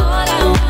all I want.